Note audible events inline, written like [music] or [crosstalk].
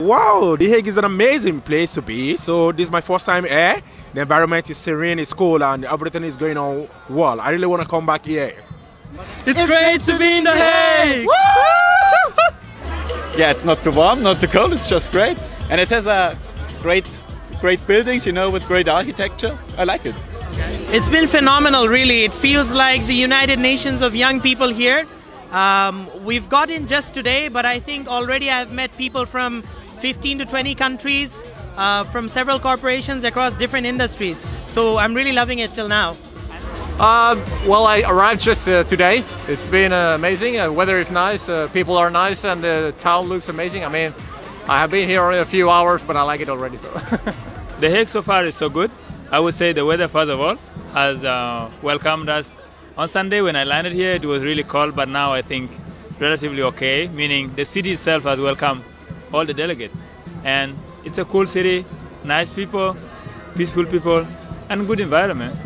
Wow, The Hague is an amazing place to be. So this is my first time here. The environment is serene, it's cool, and everything is going on well. I really want to come back here. It's, it's great to be in The Hague! yeah, it's not too warm, not too cold, it's just great. And it has a great, great buildings, you know, with great architecture. I like it. It's been phenomenal, really. It feels like the United Nations of young people here. Um, we've got in just today, but I think already I've met people from 15 to 20 countries uh, from several corporations across different industries. So I'm really loving it till now. Uh, well, I arrived just uh, today. It's been uh, amazing. Uh, weather is nice, uh, people are nice, and the town looks amazing. I mean, I have been here only a few hours, but I like it already. So. [laughs] the Hague so far is so good. I would say the weather, first of all, has uh, welcomed us. On Sunday, when I landed here, it was really cold, but now I think relatively okay, meaning the city itself has welcomed all the delegates. And it's a cool city, nice people, peaceful people, and good environment.